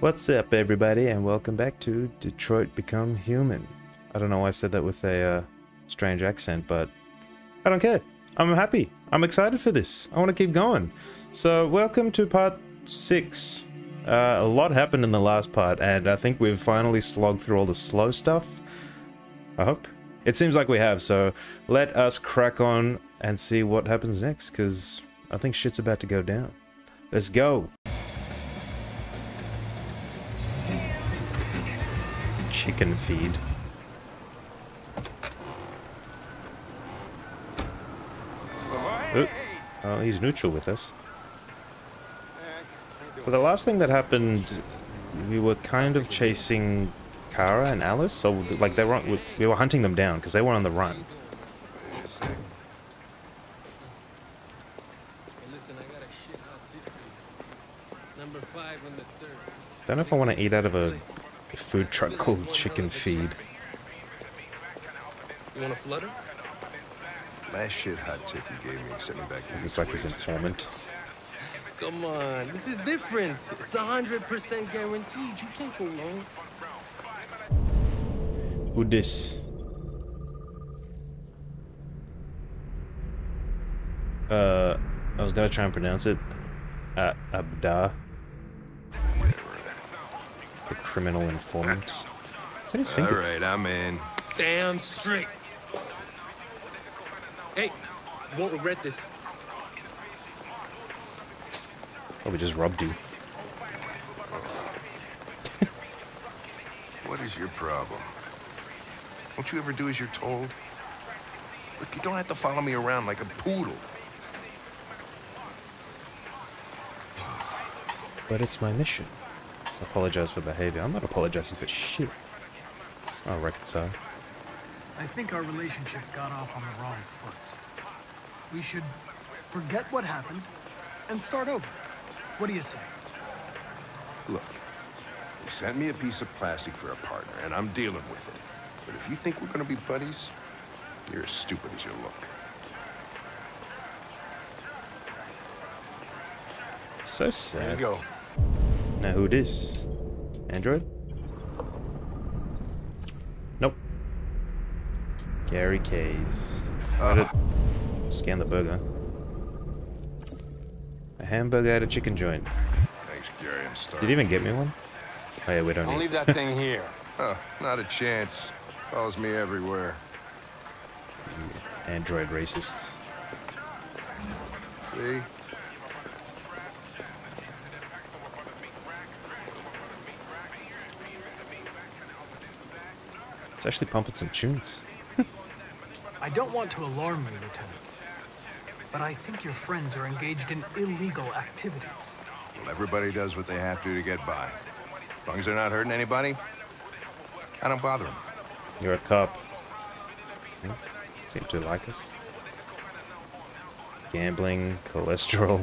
What's up, everybody, and welcome back to Detroit Become Human. I don't know why I said that with a uh, strange accent, but I don't care. I'm happy. I'm excited for this. I want to keep going. So, welcome to part six. Uh, a lot happened in the last part, and I think we've finally slogged through all the slow stuff. I hope. It seems like we have, so let us crack on and see what happens next, because I think shit's about to go down. Let's go. Chicken feed. Oh, oh, he's neutral with us. So the last thing that happened, we were kind of chasing Kara and Alice. So like they were, we were hunting them down because they were on the run. Don't know if I want to eat out of a, a food truck called Chicken Feed. You want a flutter? Last shit hot tip you gave me sent me back. Is this like his informant? Come on, this is different. It's a hundred percent guaranteed. You can't go wrong. Who this? Uh, I was gonna try and pronounce it. Uh, Abda. The criminal informant. Is that his All fingers? right, I'm in. Damn straight. Hey, you won't regret this. Oh, Probably just rubbed you. What is your problem? Don't you ever do as you're told? Look, you don't have to follow me around like a poodle. But it's my mission. Apologize for behavior. I'm not apologizing for shit. Oh, I'll reconcile. I think our relationship got off on the wrong foot. We should forget what happened and start over. What do you say? Look, you sent me a piece of plastic for a partner, and I'm dealing with it. But if you think we're gonna be buddies, you're as stupid as you look. So sad. There you go. Now who this? Android? Nope. Gary Kays. Uh, Scan the burger. A hamburger at a chicken joint. thanks, Gary. I'm Did he even get me one? Oh yeah, we don't Don't need. leave that thing here. Huh, not a chance. Follows me everywhere. Android racist. See? Actually pumping some tunes. I don't want to alarm you, Lieutenant. But I think your friends are engaged in illegal activities. Well, everybody does what they have to to get by. As long as they're not hurting anybody, I don't bother them. You're a cop. Hmm? Seem to like us. Gambling, cholesterol.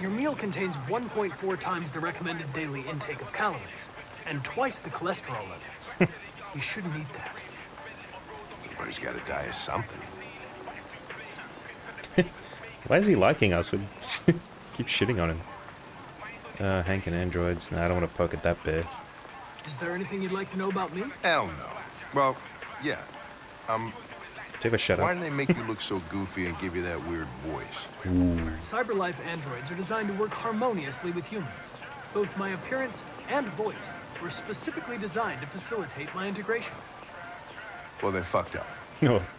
Your meal contains 1.4 times the recommended daily intake of calories and twice the cholesterol level. you shouldn't eat that. Everybody's got to die of something. Why is he liking us? We keep shitting on him. Uh, Hank and androids. Nah, I don't want to poke at that bear. Is there anything you'd like to know about me? Hell no. Well, yeah. Um, Do you ever shut why up? do they make you look so goofy and give you that weird voice? CyberLife androids are designed to work harmoniously with humans. Both my appearance and voice were specifically designed to facilitate my integration. Well, they fucked up. No.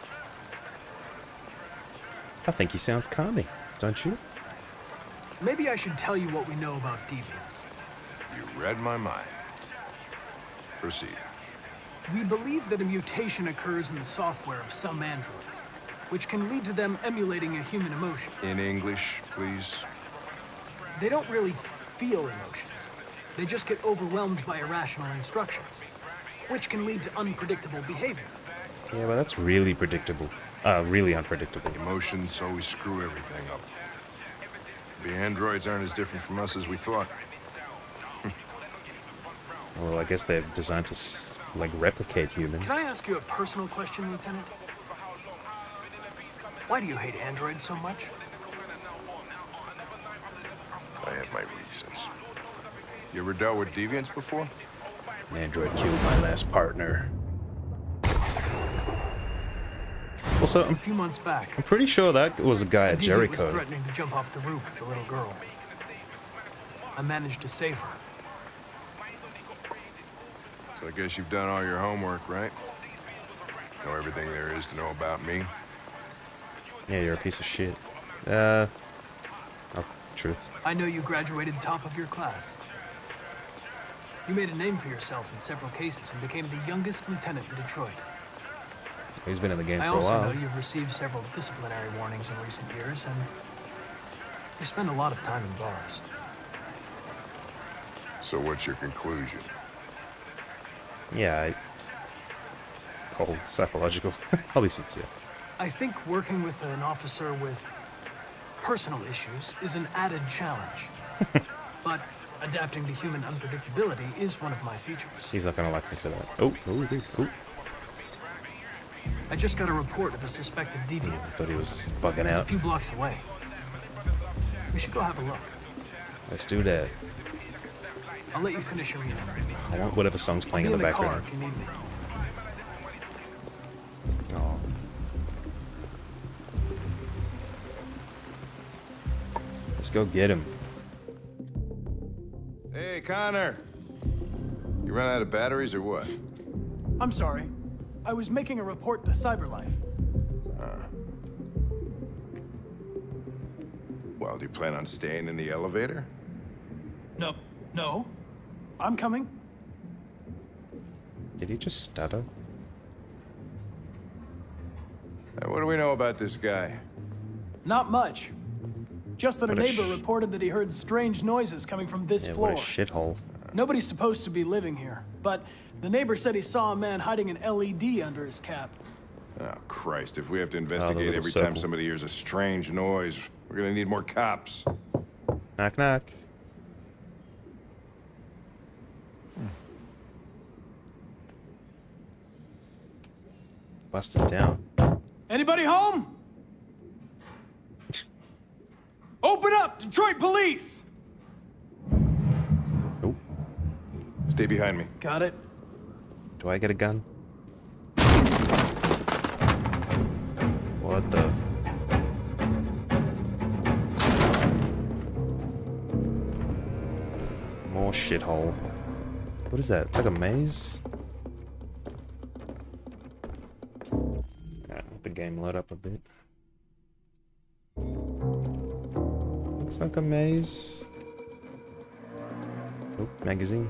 Oh. I think he sounds calming, don't you? Maybe I should tell you what we know about deviants. You read my mind. Proceed. We believe that a mutation occurs in the software of some androids, which can lead to them emulating a human emotion. In English, please. They don't really feel emotions. They just get overwhelmed by irrational instructions, which can lead to unpredictable behavior. Yeah, but that's really predictable. Uh, really unpredictable. Emotions always screw everything up. The androids aren't as different from us as we thought. Well, I guess they're designed to, like, replicate humans. Can I ask you a personal question, Lieutenant? Why do you hate androids so much? I have my reasons. You ever dealt with deviants before? An android killed my last partner. Also, A I'm, a few months back, I'm pretty sure that was a guy a at deviant was Jericho. threatening to jump off the roof with the little girl. I managed to save her. So I guess you've done all your homework, right? Know everything there is to know about me? Yeah, you're a piece of shit. Uh, oh, truth. I know you graduated top of your class. You made a name for yourself in several cases and became the youngest lieutenant in Detroit. He's been in the game I for a also while. know you've received several disciplinary warnings in recent years, and you spend a lot of time in bars. So what's your conclusion? Yeah, I... Cold, psychological. I'll be sincere. I think working with an officer with personal issues is an added challenge. but adapting to human unpredictability is one of my features. He's not gonna like me for that. Oh, oh, oh, oh. I just got a report of a suspected deviant. Hmm, I thought he was bugging It's a few blocks away. We should go have a look. Let's do that. I'll let you finish your meal. I want whatever song's playing in the in the car background. if you need me. Oh. Let's go get him. Hey, Connor! You run out of batteries or what? I'm sorry. I was making a report to CyberLife. Well, do you plan on staying in the elevator? No, no. I'm coming. Did he just stutter? Hey, what do we know about this guy? Not much. Just that a What a neighbor sh- reported that he heard strange noises coming from this Yeah, floor. what a shithole. Nobody's supposed to be living here, but the neighbor said he saw a man hiding an LED under his cap. Oh, Christ, if we have to investigate little every time somebody hears a strange noise, we're gonna need more cops. Knock, knock. Hmm. Busted down. Anybody home? Open up, Detroit police! Oh, Stay behind me. Got it. do I get a gun? What the? More shithole. What is that? It's like a maze? Let the game load up a bit. Looks like a maze. Oh, magazine.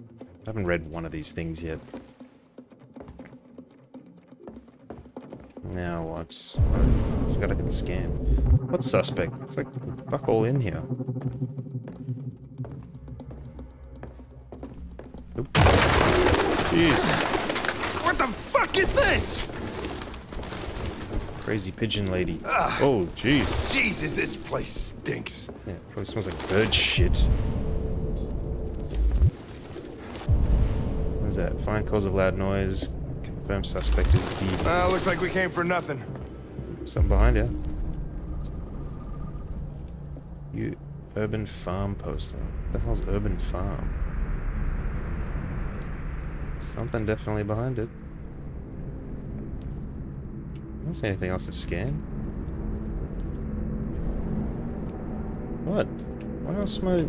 I haven't read one of these things yet. Now what? I forgot I could scan. What's suspect? It's like fuck all in here. Oop. Jeez. What the fuck is this? Crazy pigeon lady. Oh, jeez. Jesus, this place stinks. Yeah, probably smells like bird shit. What is that? Find cause of loud noise. Confirm suspect is D. Uh, looks like we came for nothing. Something behind you. You urban farm poster. What the hell's urban farm? Something definitely behind it. Don't see anything else to scan. What? What else am I...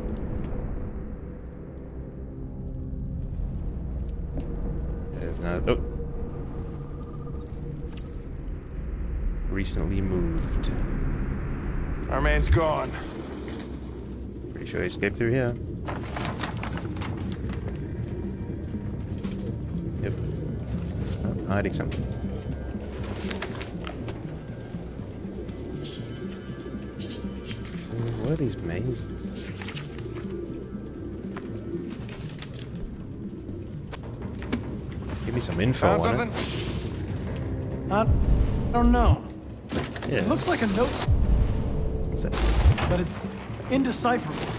There's not... Oh! Recently moved. Our man's gone. Pretty sure he escaped through here. Yep. Oh, hiding something. What are these mazes? Give me some info Found on something? Uh, I don't know. it. Yeah. It looks like a note, What's that? but it's indecipherable.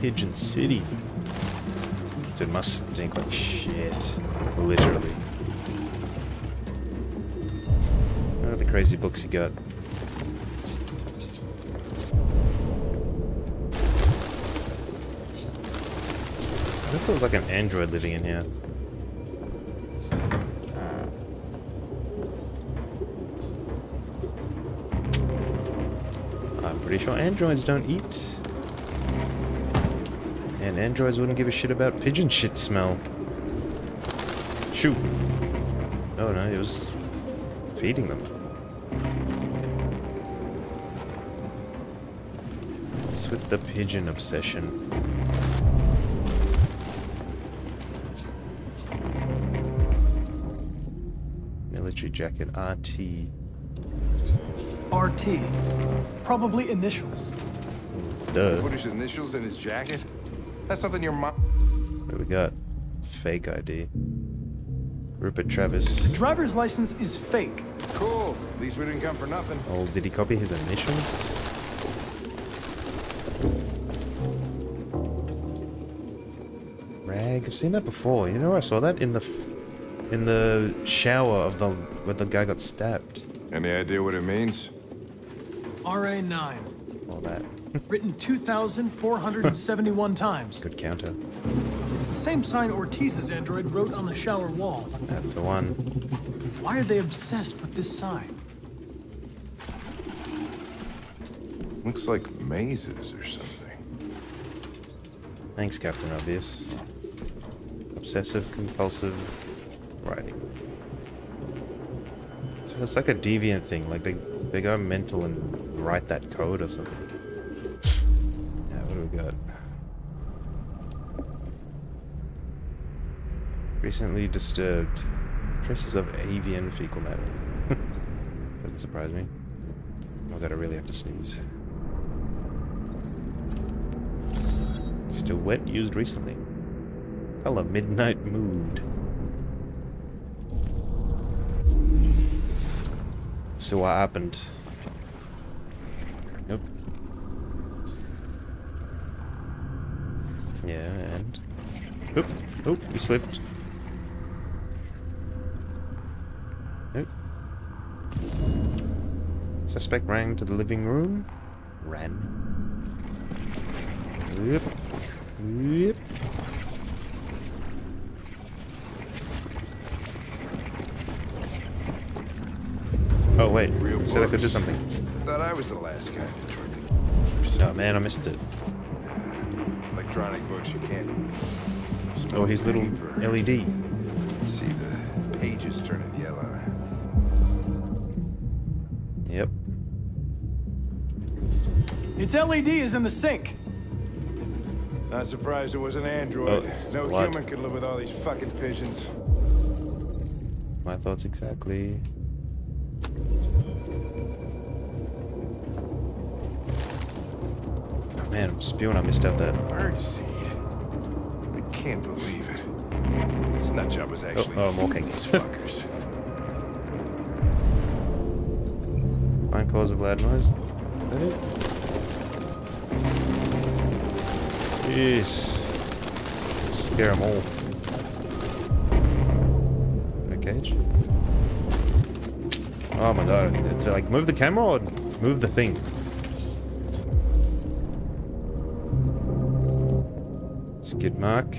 Pigeon City. Dude, it must stink like shit. Literally. Oh, the crazy books you got? Think like an android living in here. Uh, I'm pretty sure androids don't eat. And androids wouldn't give a shit about pigeon shit smell. Shoot. Oh no, he was feeding them. What's with the pigeon obsession? Military jacket RT. RT. Probably initials. Duh. Put his initials in his jacket? That's something your mom... What do we got? Fake ID. Rupert Travis. The Driver's license is fake. Cool. At least we didn't come for nothing. Oh, did he copy his initials? Rag. I've seen that before. You know where I saw that? In the f in the shower of the where the guy got stabbed. Any idea what it means? RA9. All that. Written 2,471 times. Good counter. It's the same sign Ortiz's android wrote on the shower wall. That's the one. Why are they obsessed with this sign? Looks like mazes or something. Thanks, Captain Obvious. Obsessive compulsive writing. So it's like a deviant thing. Like they they go mental and write that code or something. Yeah, what do we got? Recently disturbed. Traces of avian fecal matter. Doesn't surprise me. Oh god, I really have to sneeze. Still wet, used recently. Color Midnight Mood. So what happened? Nope. Yeah, and... Oop, oop, you slipped. Nope. Suspect ran to the living room. Ran. Yep. Yep. Oh wait, Real you said I could do books. something. Thought I was the last guy to try to... Oh man, I missed it. Electronic books, you can't... smell Oh, his little paper. LED. See the pages turning yellow. Yep. Its LED is in the sink. Not surprised it was an android. Oh, this no blood. human could live with all these fucking pigeons. My thoughts exactly. Oh man, I'm spewing. I missed out that. Birdseed. I can't believe it. This nut job was actually oh, I'm walking. feeding these fuckers. Find cause of loud noise. Is that it? Jeez. Scare them all. A cage? Oh my god. It's like, move the camera or move the thing? Mark.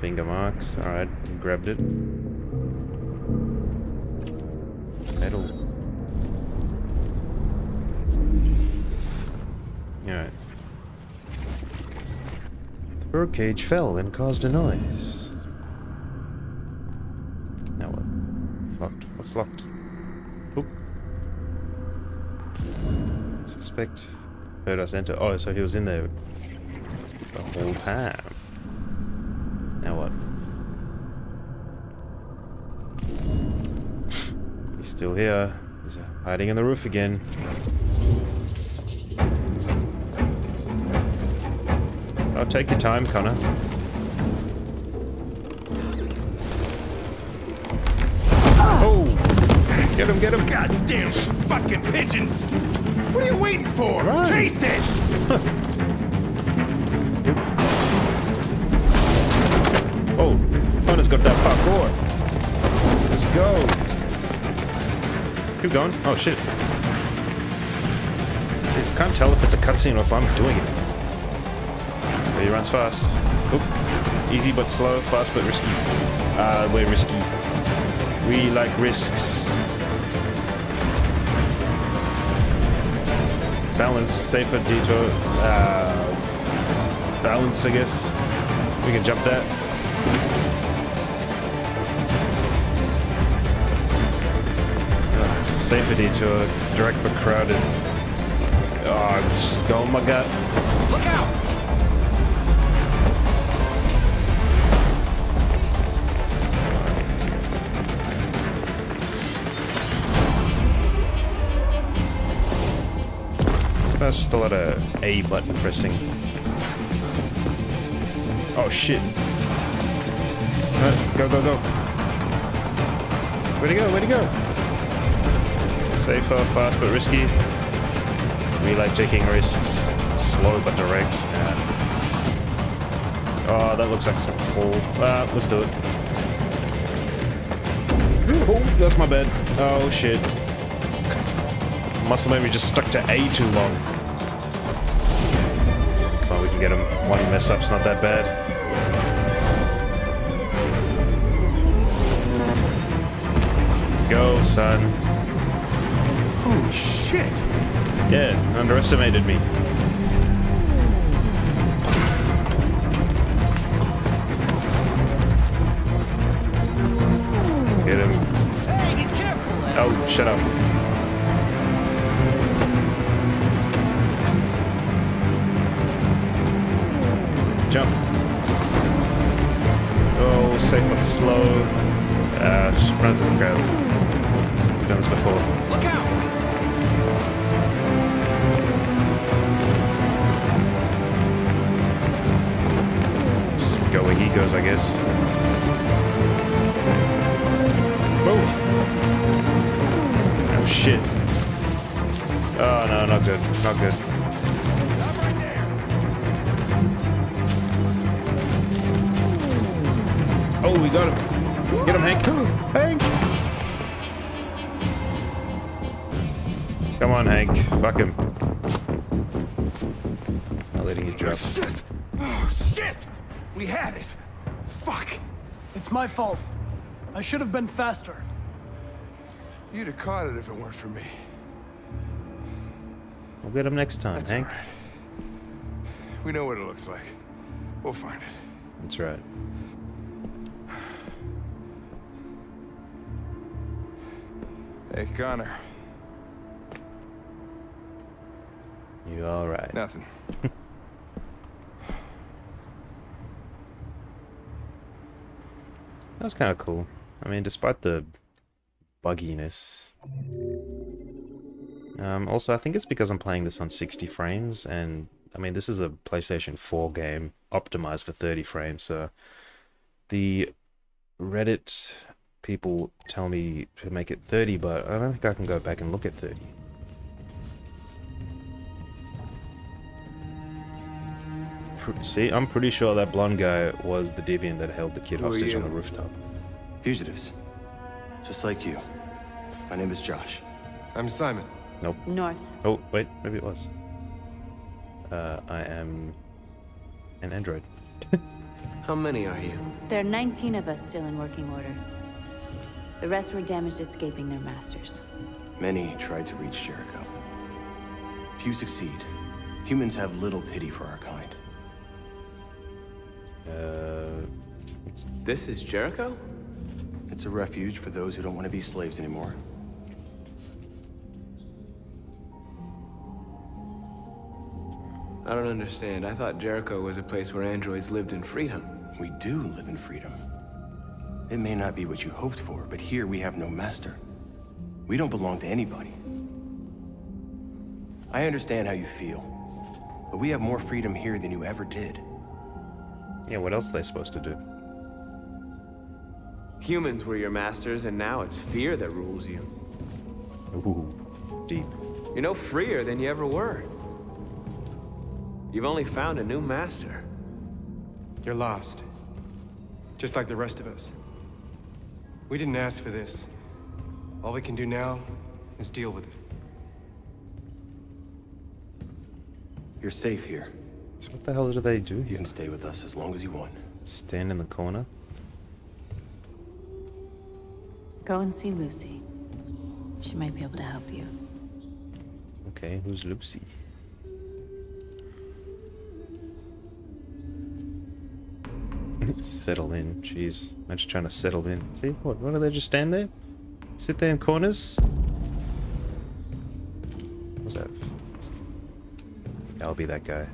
Finger marks. Alright, grabbed it. Metal. Alright. The birdcage fell and caused a noise. Now what? Locked. What's locked? Oop. Suspect us enter. Oh, so he was in there the whole time. Now what? He's still here. He's hiding in the roof again. Oh, take your time, Connor. Oh! Get him, get him! Goddamn fucking pigeons! What are you waiting for? Run. Chase it! Oh! Connor's got that parkour! Let's go. Keep going. Oh shit. Jeez, I can't tell if it's a cutscene or if I'm doing it. But he runs fast. Oop. Easy but slow, fast but risky. Uh, we're risky. We like risks. Balance, safer detour. Uh, balanced, I guess. We can jump that. Uh, safer detour, direct but crowded. Oh, I'm just going my gut. Look out! That's just a lot of A button pressing. Oh shit. Uh, go, go, go. Where'd he go? Where'd he go? Safer, fast but risky. We like taking risks. Slow but direct. Yeah. Oh, that looks like some fall. Ah, let's do it. Oh, that's my bad. Oh shit. Muscle memory just stuck to A too long. Get him. One mess up's not that bad. Let's go, son. Holy shit! Yeah, underestimated me. Get him. Hey! Oh, shut up. Jump. Oh, safe but slow. Uh, just runs with the crowds. Done this before. Look out! Just go where he goes, I guess. Move! Oh shit. Oh no, not good. Not good. We got him. Get him, Hank. Hank! Come on, Hank. Fuck him. Not letting you drop. Oh, Shit! Oh, shit! We had it! Fuck! It's my fault. I should have been faster. You'd have caught it if it weren't for me. We'll get him next time, That's Hank. all right. We know what it looks like. We'll find it. That's right. Hey, Connor. You all right? Nothing. That was kind of cool. I mean, despite the bugginess. Um, also, I think it's because I'm playing this on 60 frames, and I mean, this is a PlayStation 4 game optimized for 30 frames, so the Reddit people tell me to make it 30, but I don't think I can go back and look at 30. See, I'm pretty sure that blonde guy was the deviant that held the kid Who hostage on the rooftop. Fugitives. Just like you. My name is Josh. I'm Simon. Nope. North. Oh, wait, maybe it was. Uh, I am an android. How many are you? There are 19 of us still in working order. The rest were damaged escaping their masters. Many tried to reach Jericho. Few succeed. Humans have little pity for our kind. Uh, This is Jericho? It's a refuge for those who don't want to be slaves anymore. I don't understand. I thought Jericho was a place where androids lived in freedom. We do live in freedom. It may not be what you hoped for, but here we have no master. We don't belong to anybody. I understand how you feel, but we have more freedom here than you ever did. yeah, what else are they supposed to do? Humans were your masters, and now it's fear that rules you. Ooh, deep. You're no freer than you ever were. You've only found a new master. You're lost. Just like the rest of us. We didn't ask for this. All we can do now is deal with it. You're safe here. So what the hell do they do You can stay with us as long as you want. Stand in the corner? Go and see Lucy. She might be able to help you. Okay, who's Lucy? Settle in. Jeez. I'm just trying to settle in. See? What? Why do they just stand there? Sit there in corners? What's that? I'll be that guy.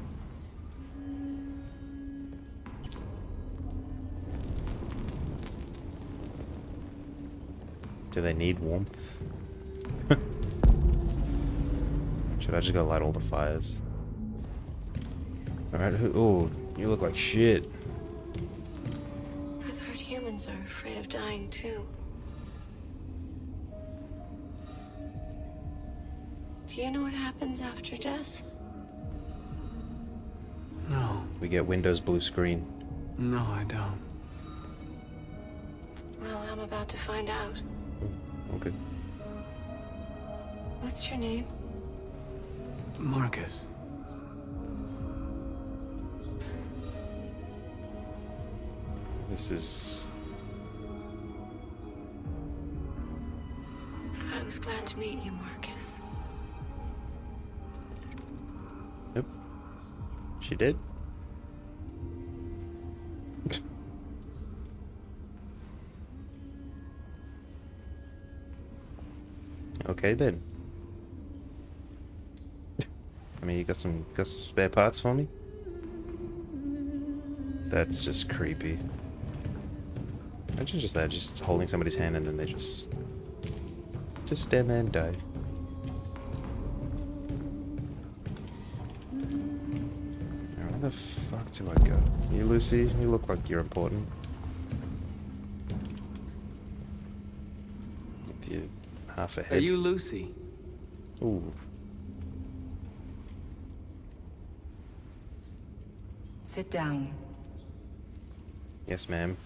Do they need warmth? Should I just go light all the fires? Alright, who- oh, you look like shit. Afraid of dying too. Do you know what happens after death? No, We get Windows blue screen. no, I don't. Well, I'm about to find out. Okay. What's your name? Marcus. This is... was glad to meet you, Marcus. Yep. She did? okay then. I mean, you got some got some spare parts for me? That's just creepy. Imagine just that, just holding somebody's hand and then they just just stand there and die. Where the fuck do I go? You, Lucy, you look like you're important. With your half a head. Are you Lucy? Ooh. Sit down. Yes, ma'am.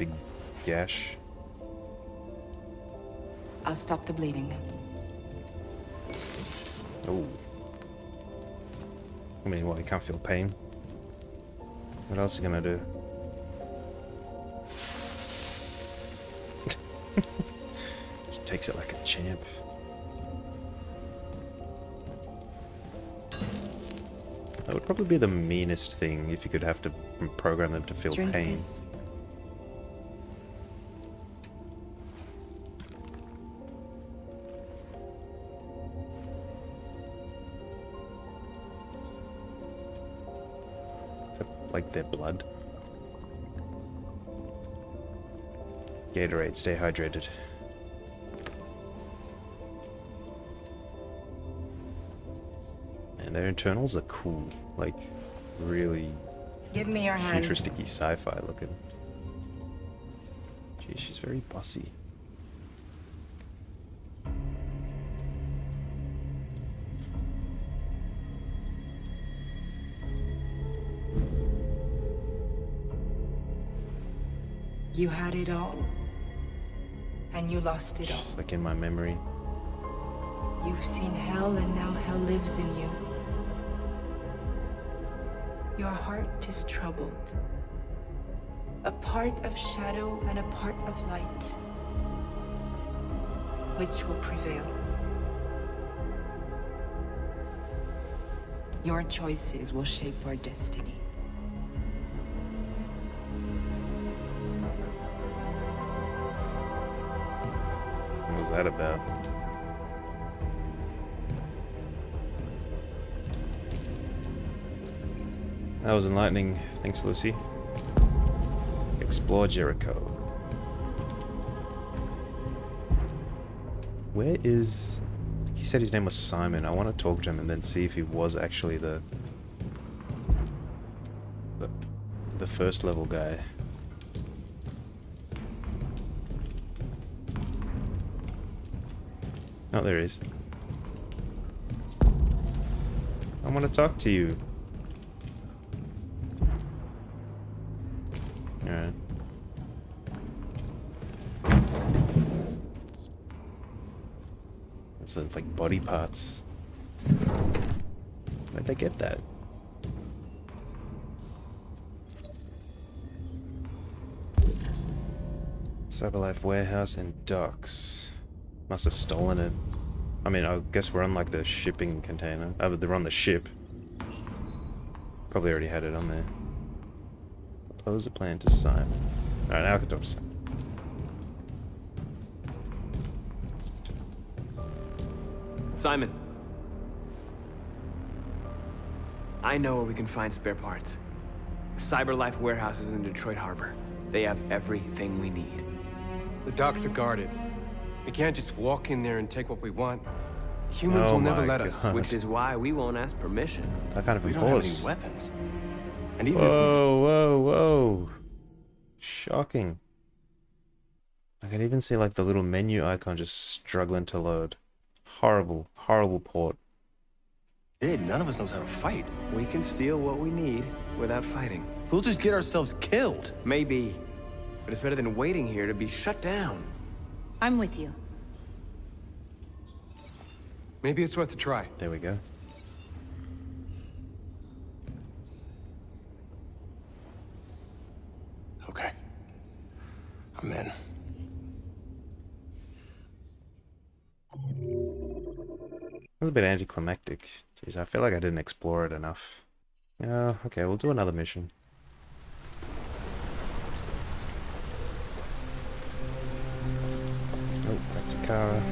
Big gash. I'll stop the bleeding. Oh. I mean, what, you can't feel pain? What else are you gonna do? Just takes it like a champ. That would probably be the meanest thing if you could have to program them to feel Drink pain. this. Their blood? Gatorade, stay hydrated. And their internals are cool. Like, really Give me your hand. futuristic sci-fi looking. Gee, she's very bossy. You had it all. And you lost it all. She's like in my memory. You've seen hell and now hell lives in you. Your heart is troubled. A part of shadow and a part of light. Which will prevail? Your choices will shape our destiny. Was that about? That was enlightening. Thanks, Lucy. Explore Jericho. Where is... He said his name was Simon. I want to talk to him and then see if he was actually the... the the first level guy. Oh, there he is. I want to talk to you. Alright. It's like body parts. Where'd they get that? Cyberlife warehouse and docks. Must have stolen it. I mean, I guess we're on like the shipping container. Oh, they're on the ship. Probably already had it on there. Propose a plan to Simon. Alright, now I can talk to Simon. Simon. I know where we can find spare parts. Cyberlife warehouses in Detroit Harbor. They have everything we need. The docks are guarded. We can't just walk in there and take what we want. Humans Oh will never my let us. Which is why we won't ask permission. I kind of We don't have any weapons. And even if we Whoa, whoa, whoa. Shocking. I can even see like the little menu icon just struggling to load. Horrible, horrible port. did, none of us knows how to fight. We can steal what we need without fighting. We'll just get ourselves killed. Maybe. But it's better than waiting here to be shut down. I'm with you. Maybe it's worth a try. There we go. Okay. I'm in. That was a bit anticlimactic. Jeez, I feel like I didn't explore it enough. Yeah, okay, we'll do another mission. That's.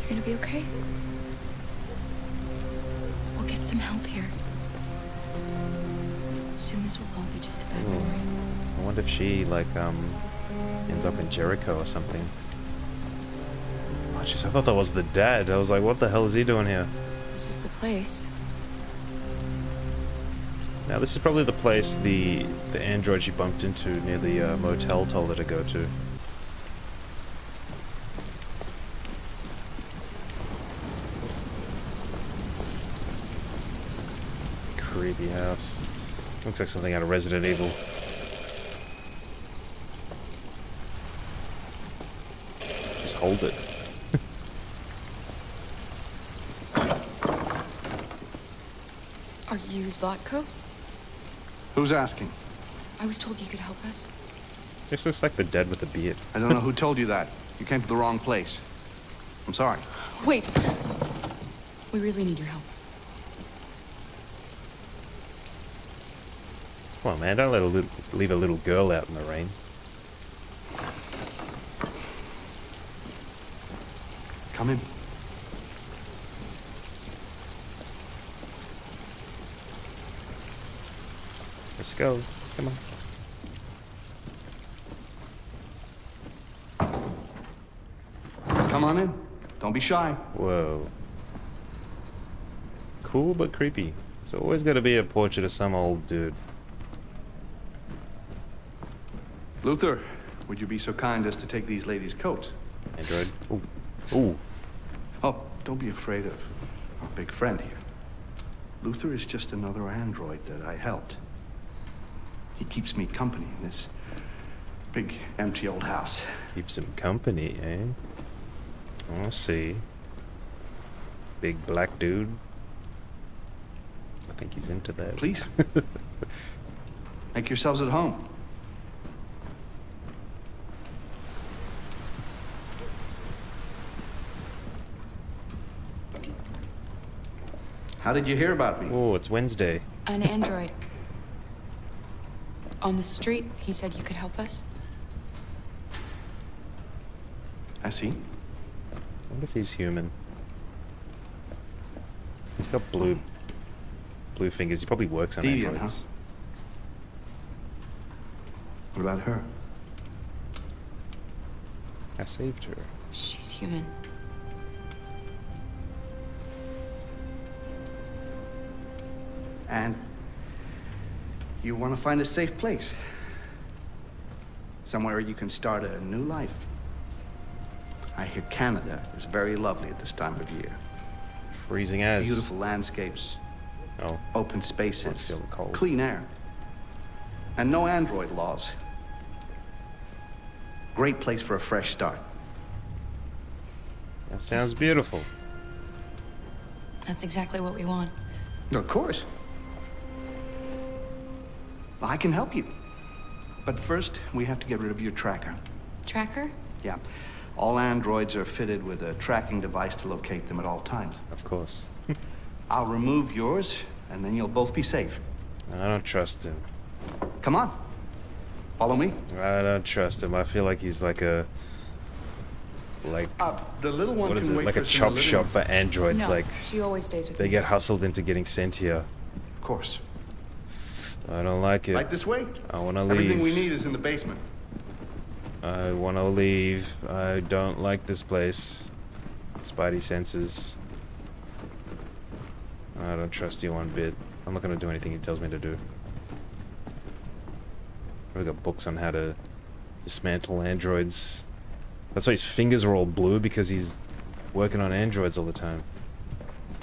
You're gonna be okay? We'll get some help here. Soon this will all be just a bad Ooh. memory. I wonder if she, like, um, ends up in Jericho or something. Oh, jeez, I thought that was the dad. I was like, what the hell is he doing here? This is the place. Now, this is probably the place the the android she bumped into near the uh, motel told her to go to. Creepy house. Looks like something out of Resident Evil. Just hold it. Are you Zlatko? Who's asking? I was told you could help us. This looks like the dead with the beard. I don't know who told you that. You came to the wrong place. I'm sorry. Wait! We really need your help. Come on, man, don't let a little, leave a little girl out in the rain. Come in. Let's go. Come on. Come on in. Don't be shy. Whoa. Cool but creepy. It's always got to be a portrait of some old dude. Luther, would you be so kind as to take these ladies' coats? Android. Ooh. Ooh. Oh, don't be afraid of our big friend here. Luther is just another android that I helped. He keeps me company in this big, empty old house. Keeps him company, eh? I'll see. Big black dude. I think he's into that. Please. Make yourselves at home. How did you hear about me? Oh, it's Wednesday. An android. On the street, he said you could help us. I see. What wonder if he's human. He's got blue blue fingers. He probably works on Deviant, androids. Huh? What about her? I saved her. She's human. And you want to find a safe place. Somewhere you can start a new life. I hear Canada is very lovely at this time of year. Freezing as. Beautiful landscapes, Oh, open spaces, feel cold. clean air, and no android laws. Great place for a fresh start. that sounds beautiful. That's exactly what we want. Of course. I can help you. But first, we have to get rid of your tracker. Tracker? Yeah. All androids are fitted with a tracking device to locate them at all times. Of course. I'll remove yours, and then you'll both be safe. I don't trust him. Come on. Follow me. I don't trust him. I feel like he's like a like Uh, the little one what is can it? wait Like a us in the chop shop for androids. no, Like she always stays with they me. get hustled into getting sent here. Of course. I don't like it. Right this way. I want to leave. Everything we need is in the basement. I want to leave. I don't like this place. Spidey senses. I don't trust you one bit. I'm not going to do anything he tells me to do. I've got books on how to dismantle androids. That's why his fingers are all blue, because he's working on androids all the time.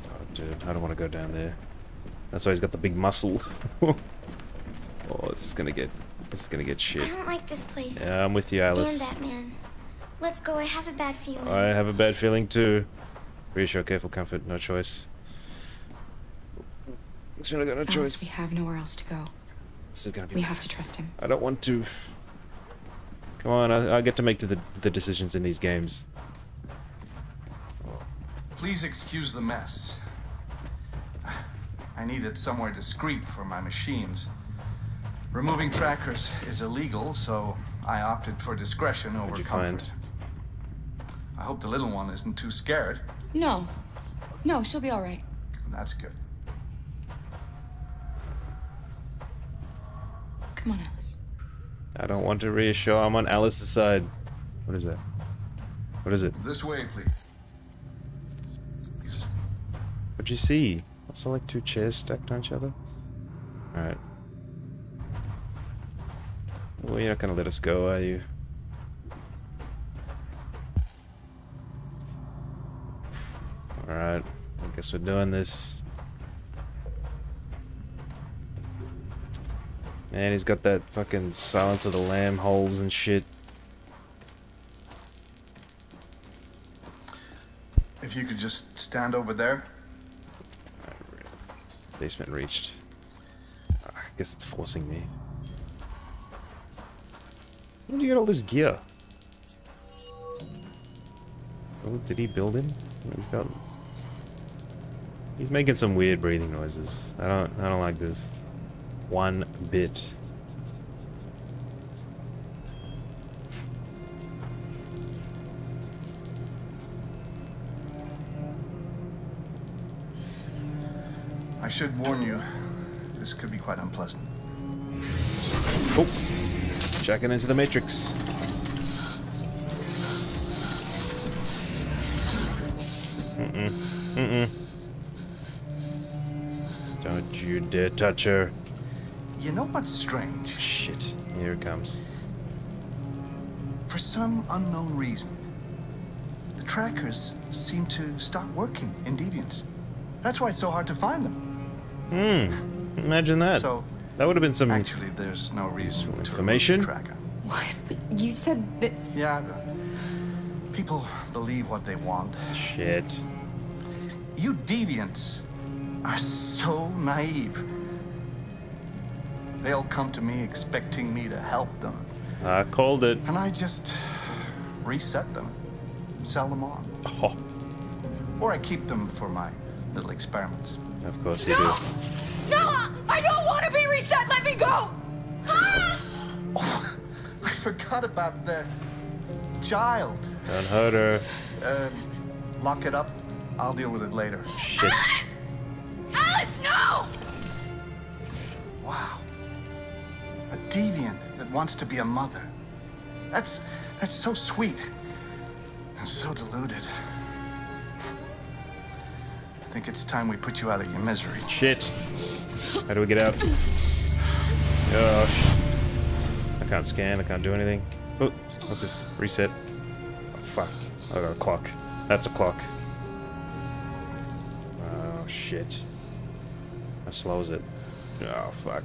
Oh, dude, I don't want to go down there. That's why he's got the big muscle. oh, this is gonna get... This is gonna get shit. I don't like this place. Yeah, I'm with you, Alice. And Batman. Let's go. I have a bad feeling. I have a bad feeling too. Reassure, careful, comfort, no choice. It's been I got no Alice, choice. we have nowhere else to go. This is gonna be. We bad. have to trust him. I don't want to. Come on, I, I get to make the the decisions in these games. Please excuse the mess. I needed somewhere discreet for my machines. Removing trackers is illegal, so I opted for discretion over What'd you comfort. find? I hope the little one isn't too scared. No. No, she'll be all right. That's good. Come on, Alice. I don't want to reassure. I'm on Alice's side. What is that? What is it? This way, please. What'd you see? I saw like two chairs stacked on each other. Alright. Well, you're not gonna let us go, are you? Alright. I guess we're doing this. Man, he's got that fucking Silence of the Lamb holes and shit. If you could just stand over there. Basement reached. Ah, I guess it's forcing me. Where do you get all this gear? Oh, did he build him? He's got. He's making some weird breathing noises. I don't. I don't like this. One bit. I should warn you, this could be quite unpleasant. Checking into the matrix. Mm-mm. Mm-mm. Don't you dare touch her. You know what's strange? Shit. Here it comes. For some unknown reason, the trackers seem to stop working in Deviants. That's why it's so hard to find them. Hmm. Imagine that. So, that would have been some Actually, there's no reason to information. remove tracker. What? But you said that. Yeah, uh, people believe what they want. Shit. You deviants are so naive. They'll come to me expecting me to help them, I called it. and I just reset them, sell them on. Oh, Or I keep them for my little experiments. of course you do. Reset! Let me go! Oh, I forgot about the child. Don't hurt her. Um, lock it up. I'll deal with it later. Shit. Alice! Alice, no! Wow. A deviant that wants to be a mother. That's that's so sweet. And so deluded. I think it's time we put you out of your misery. Shit. How do we get out? Gosh. I can't scan, I can't do anything. Oh, what's this? Reset. Oh, fuck. I got a clock. That's a clock. Oh, shit. How slow is it? Oh, fuck.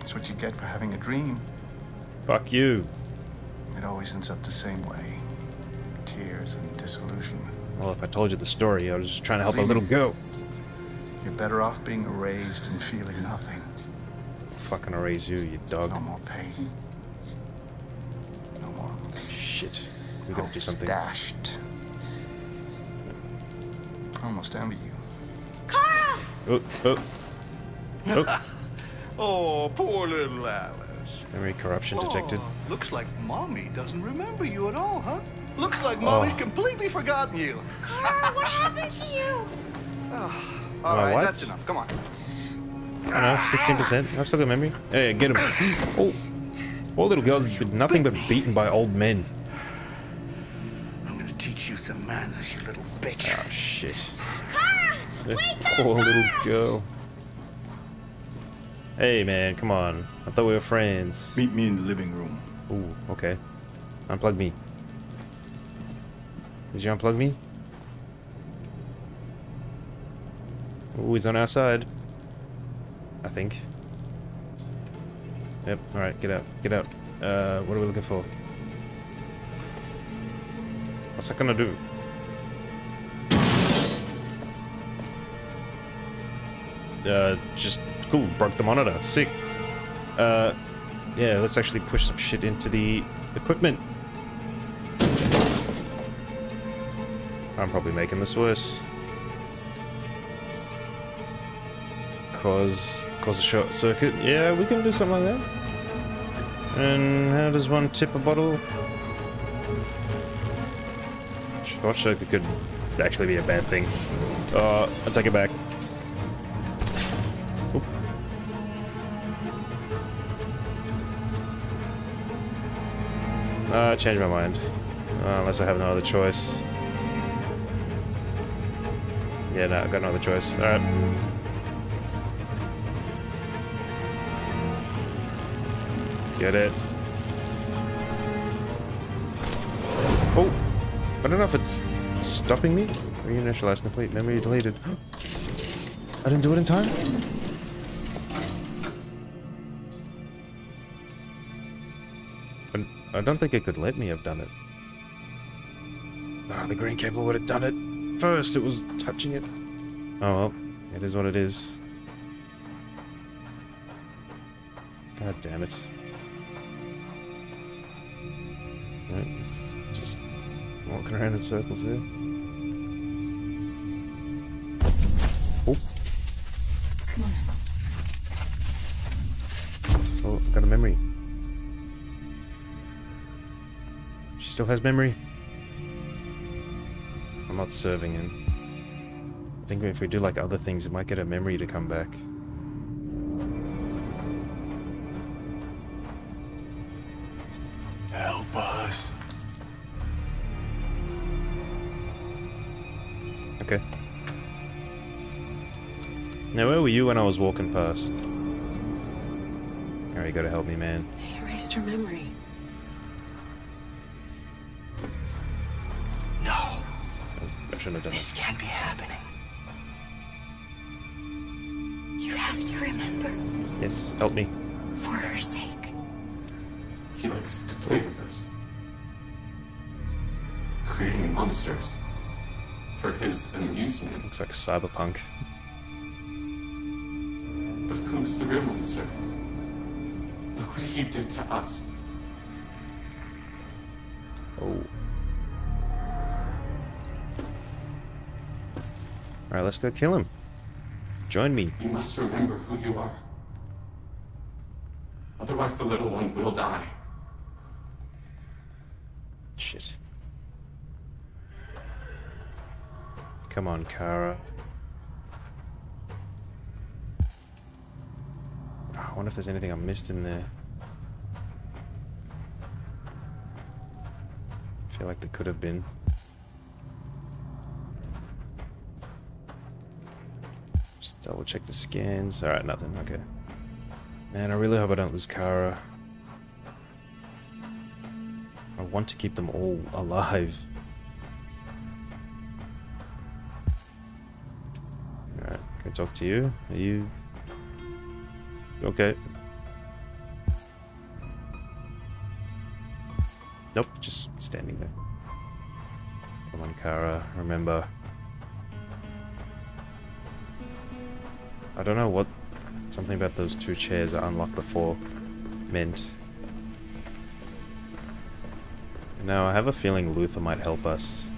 That's what you get for having a dream. Fuck you. It always ends up the same way. Tears and disillusionment. Well, if I told you the story, I was just trying to help a little me. Girl. You're better off being erased and feeling nothing. Fucking erase you, you dog. No more pain. No more. Shit. We gotta do something. Dashed. I almost envy you. Kara! Oh, oh. Oh. Oh, poor little Alice. Memory corruption detected. Oh, looks like Mommy doesn't remember you at all, huh? Looks like Oh. Mommy's completely forgotten you. Kara, what happened to you? All Uh, right, what? that's enough. Come on. I don't know, 16%. I still got memory. Hey, get him. Oh. Poor little girl's been nothing but beaten by old men. I'm gonna teach you some manners, you little bitch. Oh, shit. Kara! Poor little girl. Hey, man, come on. I thought we were friends. Meet me in the living room. Ooh, okay. Unplug me. Did you unplug me? Ooh, he's on our side. I think. Yep, alright, get out, get out. Uh, what are we looking for? What's that gonna do? Uh, just cool, broke the monitor, sick. Uh, yeah, let's actually push some shit into the equipment. I'm probably making this worse. Cause, cause a short circuit. Yeah, we can do something like that. And how does one tip a bottle? Short circuit could actually be a bad thing. Uh, I'll take it back. Uh, change my mind. Uh, unless I have no other choice. Yeah, no, I've got no other choice. Alright. Get it. Oh! I don't know if it's stopping me. Reinitialize complete. Memory deleted. I didn't do it in time? I- I don't think it could let me have done it. Ah, the green cable would have done it first. It was touching it. Oh well, it is what it is. God damn it. Walking around in circles there. Oh, Come on, Alice. oh, I've got a memory. She still has memory. I'm not serving him. I think if we do like other things, it might get her memory to come back. Now, where were you when I was walking past? Alright, you gotta help me, man. He erased her memory. No, I shouldn't have done this can't be happening. You have to remember. Yes, help me. for her sake. He likes to play with us. Creating monsters. For his amusement. Looks like cyberpunk. Who's the real monster? Look what he did to us. Oh. Alright, let's go kill him. Join me. You must remember who you are. Otherwise, the little one will die. Shit. Come on, Kara. wonder if there's anything I missed in there. I feel like there could have been. Just double check the scans. Alright, nothing. Okay. Man, I really hope I don't lose Kara. I want to keep them all alive. Alright, can I talk to you? Are you Okay. Nope, just standing there. Come on, Kara, remember. I don't know what something about those two chairs I unlocked before meant. Now, I have a feeling Luther might help us.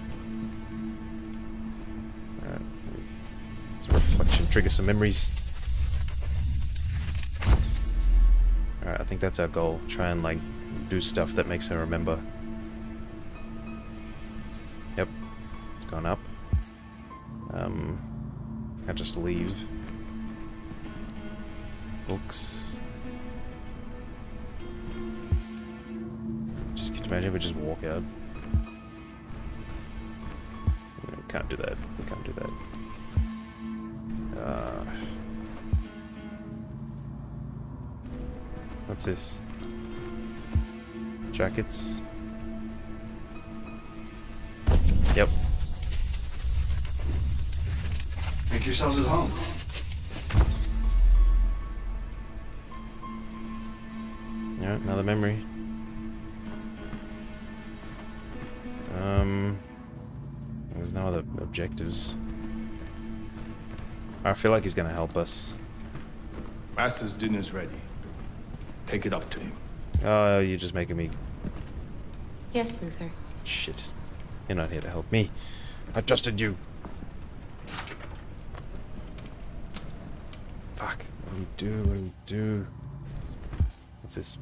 Alright. It's a reflection, trigger some memories. Think that's our goal. Try and, like, do stuff that makes her remember. Yep. It's gone up. Um, I just leave. Books. Just can you imagine if we just walk out? Can't do that. We can't do that. What's this? Jackets. Yep. Make yourselves at home. Yeah, another memory. Um, there's no other objectives. I feel like he's gonna help us. Master's dinner's ready. Take it up to him. Oh, you're just making me Yes, Luther. shit. You're not here to help me. I trusted you. Fuck. What do we do? What do we do? What's this?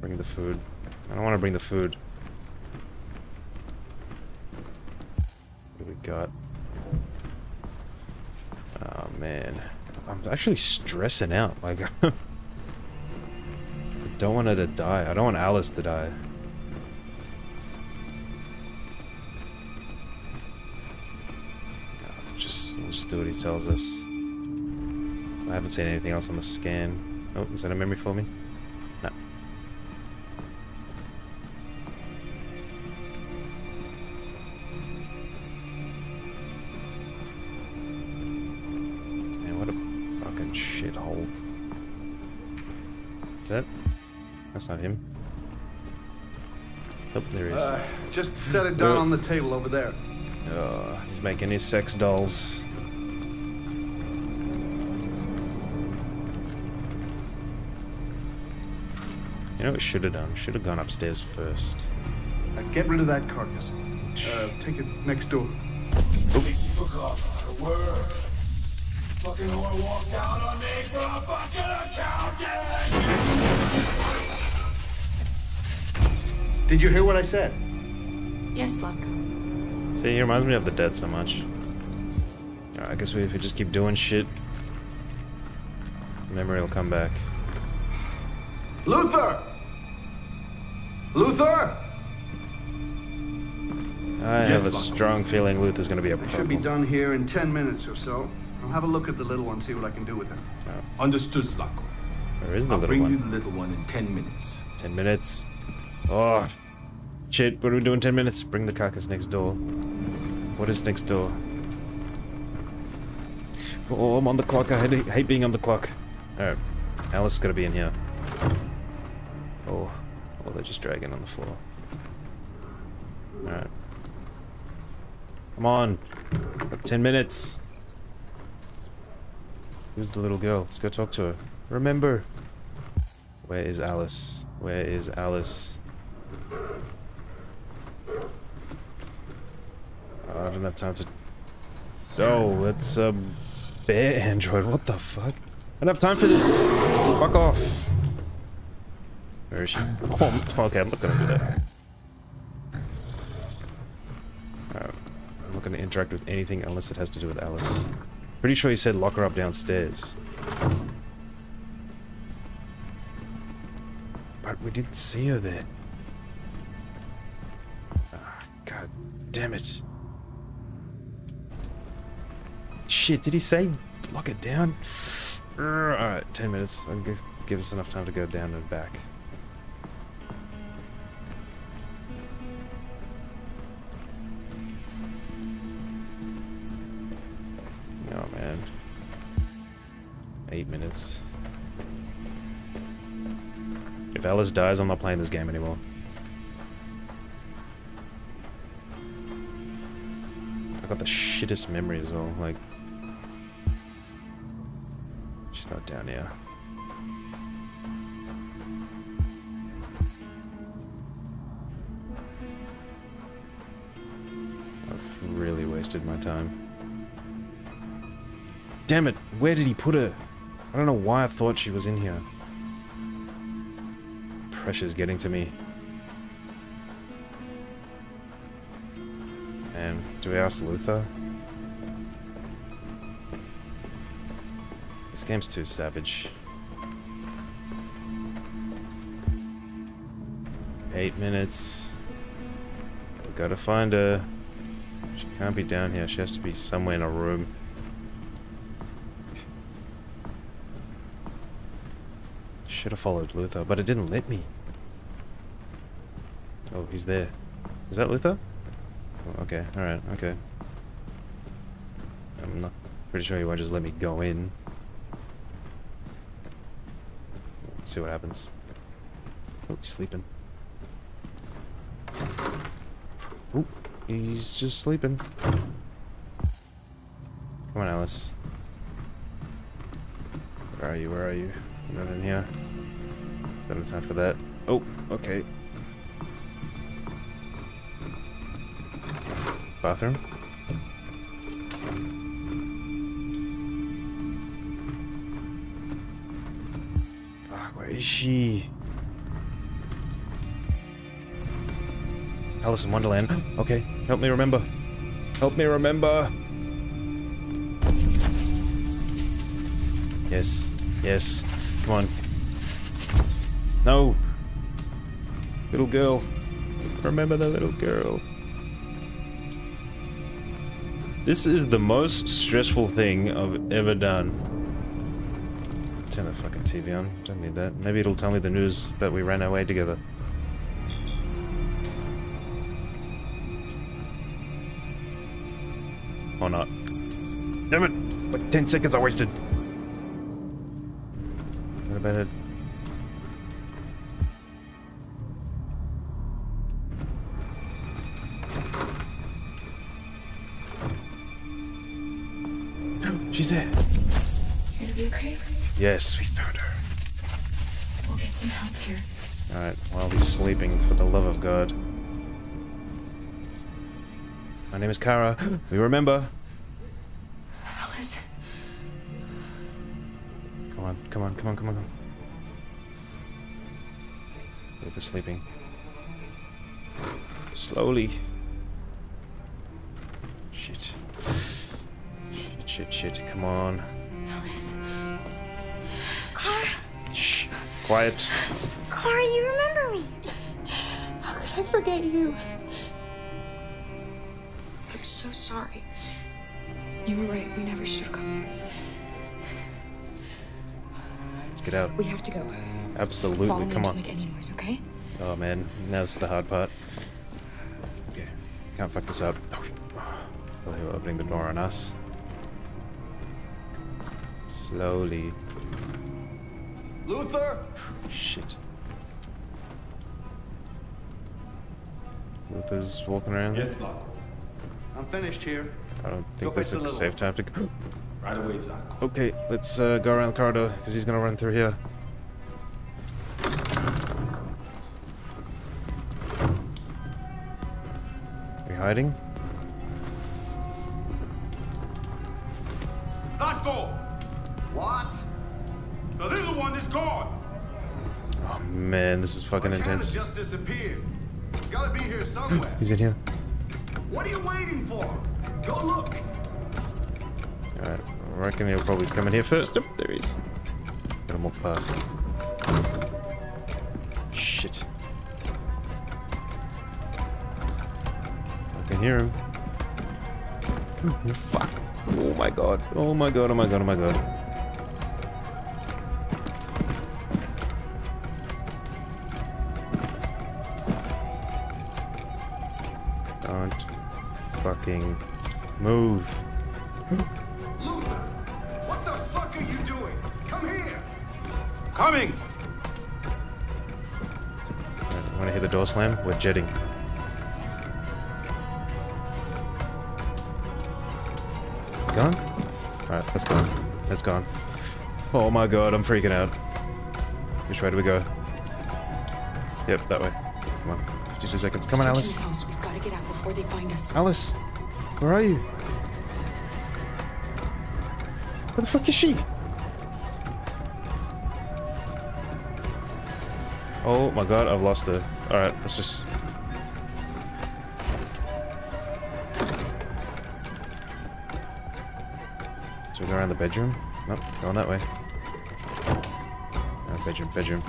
Bring the food. I don't want to bring the food. What do we got? Oh man. I'm actually stressing out. Like, I don't want her to die. I don't want Alice to die. Just, just do what he tells us. I haven't seen anything else on the scan. Oh, is that a memory for me? That's not him. Oh, there he is. Uh, just set it down on the table over there. Oh, he's making his sex dolls. You know what we should have done? Should have gone upstairs first. Uh, get rid of that carcass. Uh, take it next door. forgot the word. Fucking whore walked out on me for a fucking accountant! Did you hear what I said? Yes, Zlatko. See, he reminds me of the dead so much. Alright, I guess we, if we just keep doing shit, memory will come back. Luther! Luther! I Yes, have a Lock. strong feeling Luther's gonna be a a I should be done here in 10 minutes or so. I'll have a look at the little one, see what I can do with her. Oh. Understood, Zlatko. Where is the I'll little bring you the little one in ten minutes. Ten minutes. Oh, shit! What are we doing? Ten minutes. Bring the carcass next door. What is next door? Oh, oh I'm on the clock. I hate, being on the clock. All right, Alice is gonna be in here. Oh, oh, they're just dragging on the floor. All right. Come on. Got ten minutes. Who's the little girl? Let's go talk to her. Remember. Where is Alice? Where is Alice? I don't have time to... Oh, it's a bear android. What the fuck? I don't have time for this. Fuck off. Where is she? Oh, okay, I'm not gonna do that. Alright, I'm not gonna interact with anything unless it has to do with Alice. Pretty sure he said lock her up downstairs. But we didn't see her there. Ah, God damn it. Shit, did he say lock it down. Alright, 10 minutes. I'll give give us enough time to go down and back. Oh man. Eight minutes. If Alice dies, I'm not playing this game anymore. I got the shittest memory as well, like... down here. I've really wasted my time. Damn it, where did he put her? I don't know why I thought she was in here. Pressure's getting to me. And do we ask Luther? Game's too savage. Eight minutes. We gotta find her. She can't be down here. She has to be somewhere in a room. Should have followed Luther, but it didn't let me. Oh, he's there. Is that Luther? Oh, okay, alright, okay. I'm not pretty sure he won't just let me go in. See what happens. Oh, he's sleeping. Oh, he's just sleeping. Come on, Alice. Where are you? Where are you? Not in here. Don't time for that. Oh, okay. Bathroom? Where is she? Alice in Wonderland. okay, help me remember. Help me remember. Yes, yes. Come on. No. Little girl. Remember the little girl. This is the most stressful thing I've ever done. Turn the fucking TV on. Don't need that. Maybe it'll tell me the news that we ran away together. Or not. Damn it! It's like 10 seconds I wasted. My name is Kara. We remember. Alice. Come on, come on, come on, come on, come on. Luther's sleeping. Slowly. Shit. Shit, shit, shit. Come on. Alice. Clara. Shh. Quiet. Clara, you remember me. How could I forget you? I'm so sorry. You were right. We never should have come here. Let's get out. We have to go. Absolutely. Follow Come and on. Don't make any noise, okay? Oh man, now's the hard part. Okay, can't fuck this up. Oh, oh, they were opening the door on us. Slowly. Luther? Shit. Luther's walking around. Yes, Zlatko. I'm finished here. I don't think fix that's the a safe time to go. Right away, Zach. Okay, let's uh, go around the corridor because he's gonna run through here. Are you hiding? Zlatko! What? The little one is gone. Oh man, this is fucking Kinda intense. just disappeared. Gotta be here somewhere. He's in here. What are you waiting for? Go look. Alright, I reckon he'll probably come in here first. Oh, there he is. Gotta walk past. Shit. I can hear him. Oh, fuck. Oh my god. Oh my god, oh my god, oh my god. Fucking move. Luther! What the fuck are you doing? Come here! Coming! Want to hear the door slam? We're jetting. It's gone? Alright, that's gone. That's gone. Oh my god, I'm freaking out. Which way do we go? Yep, that way. Come on. 52 seconds. Come on, Alice. Searching house. We've got to get out before they find us. Alice! Where are you? Where the fuck is she? Oh my god, I've lost her. Alright, let's just... So we go around the bedroom? Nope, going that way. Uh, bedroom, bedroom.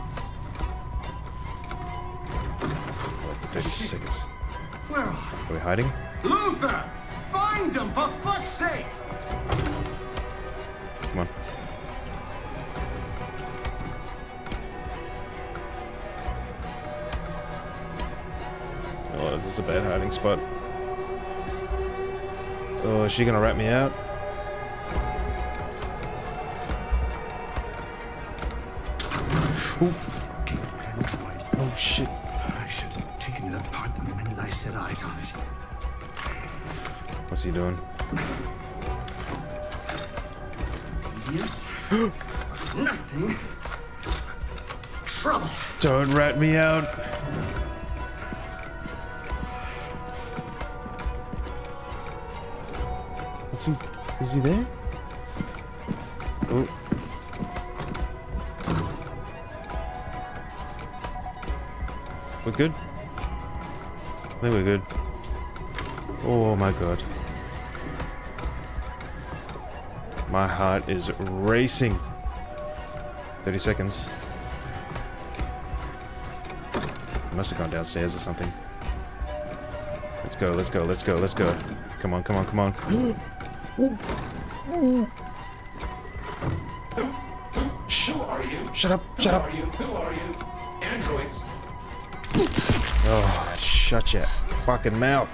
Like 30 seconds. Where are Are we hiding? Luther! Them, for fuck's sake! Come on. Oh, is this a bad hiding spot? Oh, is she gonna rat me out? He doing? Yes? Nothing. Trouble. Don't rat me out. What's he? Is he there? Oh. We're good? I think we're good. Oh my god. My heart is racing. 30 seconds. Must have gone downstairs or something. Let's go, let's go, let's go, let's go. Come on, come on, come on. Shh. Who are you? Shut up, shut Who up. are you? Who are you? Androids. Oh, shut your fucking mouth.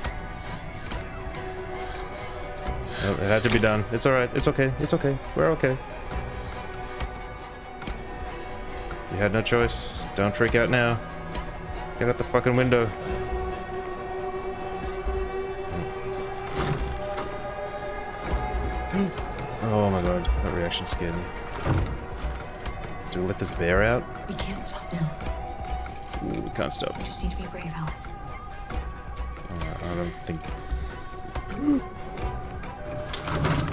Well, it had to be done. It's alright, it's okay, it's okay. We're okay. You had no choice. Don't freak out now. Get out the fucking window. Oh my god, that reaction scared me. Do we let this bear out? We can't stop now. Ooh, we can't stop. We just need to be brave, Alice. Uh, I don't think.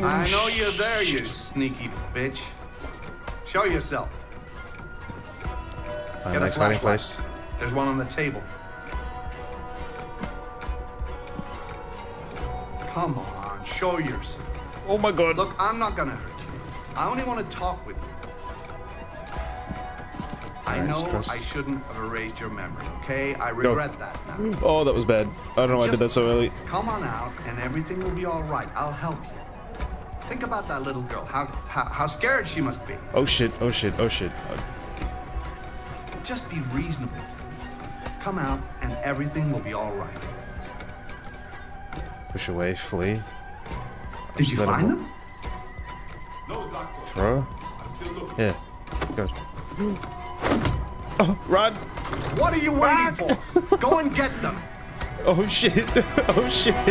I know you're there, you sneaky bitch. Show yourself. Uh, Get a next flashlight. place. There's one on the table. Come on, show yourself. Oh my god. Look, I'm not gonna hurt you. I only want to talk with you. I know just I shouldn't have erased your memory, okay? I regret that now. Oh, that was bad. I don't know why I did that so early. Come on out, and everything will be all right. I'll help you. Think about that little girl. How how, how scared she must be. Oh shit, oh shit, oh shit. Uh, Just be reasonable. Come out, and everything will be all right. Push away, flee. Did Just you find them? Throw? Yeah. Go. Oh, run! What are you waiting for? Go and get them. Oh shit! Oh shit!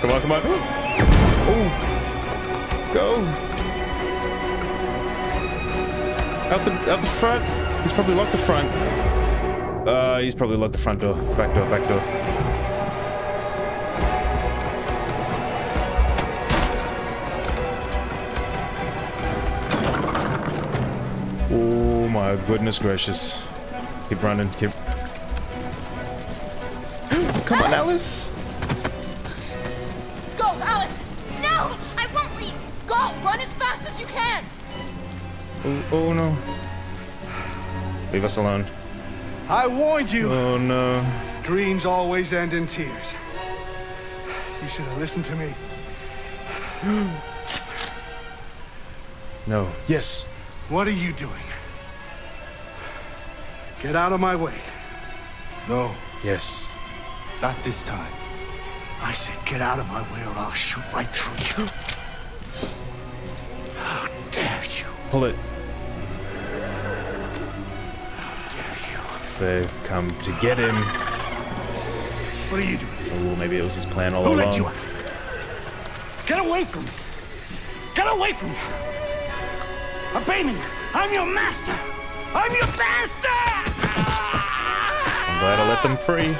come on, come on! Oh! Go! Out the out the front. He's probably locked the front. Uh, he's probably locked the front door. Back door, back door. Oh my goodness gracious. Keep running, keep... Come on, Alice! Oh, oh no. Leave us alone. I warned you. Oh no. Dreams always end in tears. You should have listened to me. no. Yes. What are you doing? Get out of my way. No. Yes. Not this time. I said get out of my way or I'll shoot right through you. How dare you? Pull it. They've come to get him. What are you doing? Oh, maybe it was his plan all Who along. let you out? Get away from me! Get away from me! Obey me! I'm your master! I'm your master! I'm glad I let them free.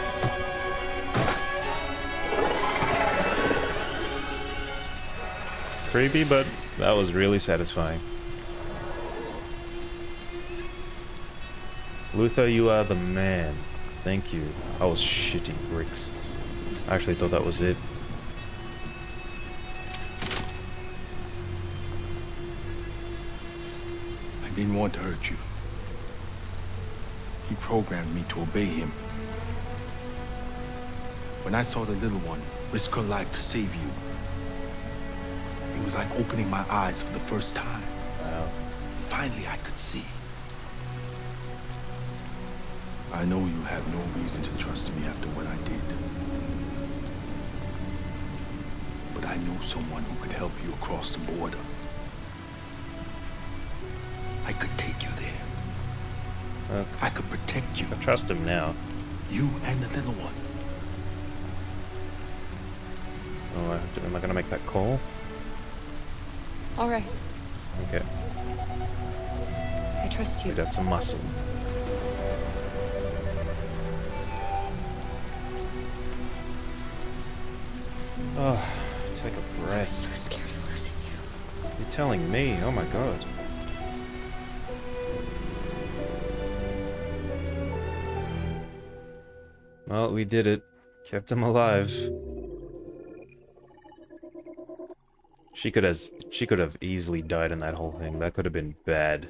Creepy, but that was really satisfying. Luther, you are the man. Thank you. I was shitting bricks. I actually thought that was it. I didn't want to hurt you. He programmed me to obey him. When I saw the little one risk her life to save you, it was like opening my eyes for the first time. Wow. Finally, I could see. I know you have no reason to trust me after what I did. But I know someone who could help you across the border. I could take you there. Uh, I could protect you. I trust him now. You and the little one. Oh, I have to- am I gonna make that call? All right, Okay, I trust we you. got some muscle. Me? Oh my god. Well, we did it. Kept him alive. She could have she could have easily died in that whole thing. That could have been bad.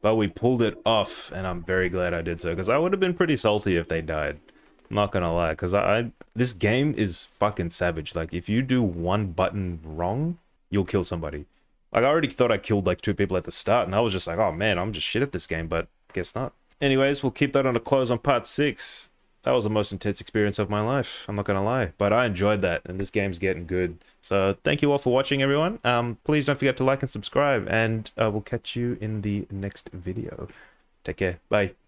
But we pulled it off, and I'm very glad I did so, because I would have been pretty salty if they died. I'm not gonna lie, because I, I this game is fucking savage. Like, if you do one button wrong, you'll kill somebody. Like, I already thought I killed like two people at the start, and I was just like, oh man, I'm just shit at this game, but guess not. Anyways, we'll keep that on a close on part six. That was the most intense experience of my life. I'm not gonna lie, but I enjoyed that, and this game's getting good. So thank you all for watching, everyone. Um, please don't forget to like and subscribe, and uh, we'll catch you in the next video. Take care. Bye.